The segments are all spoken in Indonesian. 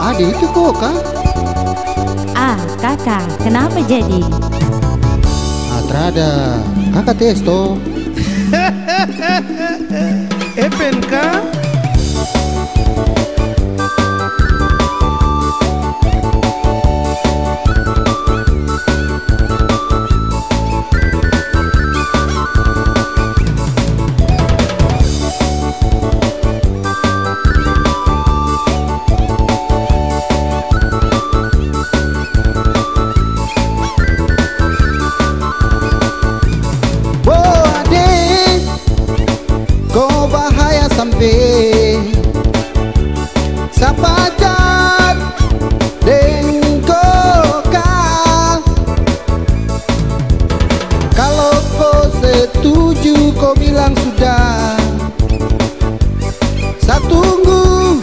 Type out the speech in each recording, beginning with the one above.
Ade itu kok kak? Ah, kakak, kenapa jadi? Ah, terada. Kakak tes sudah. Saya tunggu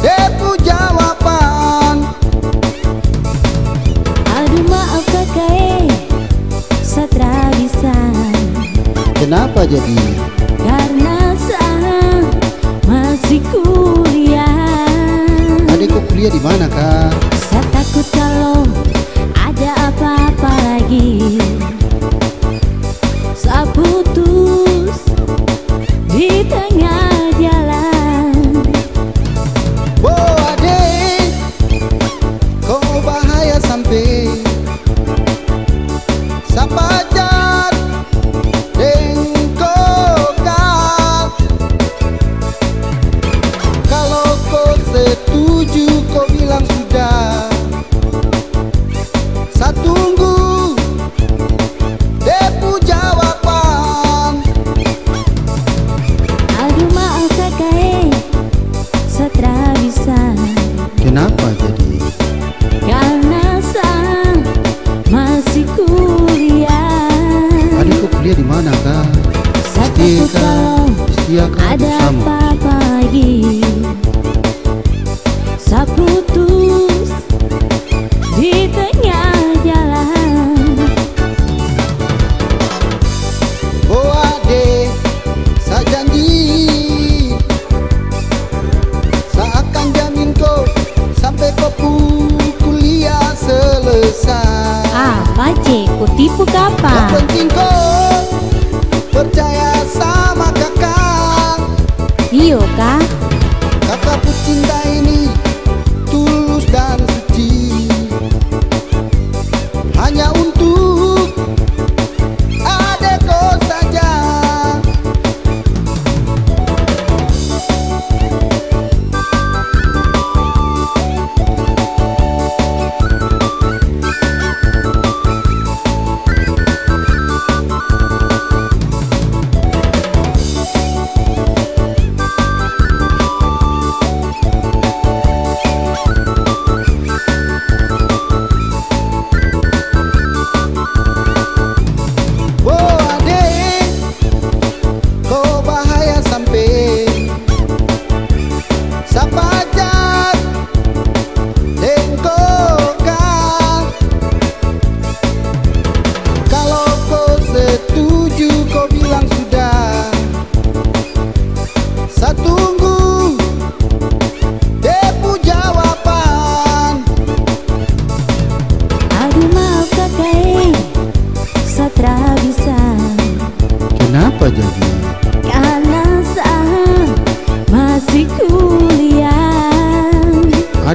Depu jawaban. Aduh maaf kakak Satra bisa Kenapa jadi? Karena saya masih kuliah. Adek kau kuliah di mana kak? Kah? ada Bersama? apa-apa lagi Saya putus di tengah jalan Oh adek, saya janji Saya akan jamin kau sampai kau kuliah selesai Ah, Pace, ku tipu Yang kapan? penting kau percaya Iyo kah? Kakak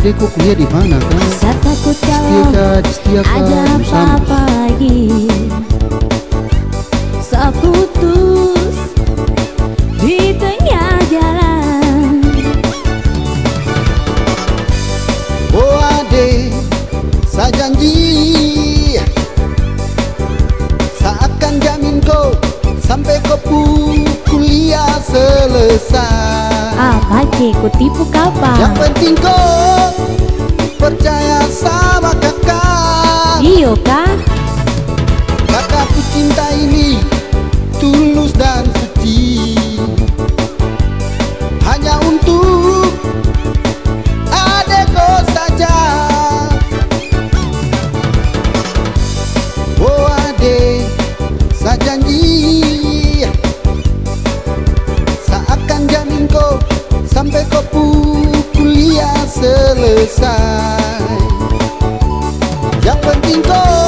Adek kau kuliah di mana kan? Saya takut kalau kah? Setia kah? ada apa-apa lagi Saya putus di tengah jalan Oh adek, saya janji Saya akan jamin kau sampai kau kuliah selesai Ah, Pace, ku tipu Yang kapan? penting kau percaya sama kakak Iyo kah? Kakakku cinta ini tulus dan suci. Hanya untuk adek kau saja. Oh adek, saya janji selesai. Yang penting kau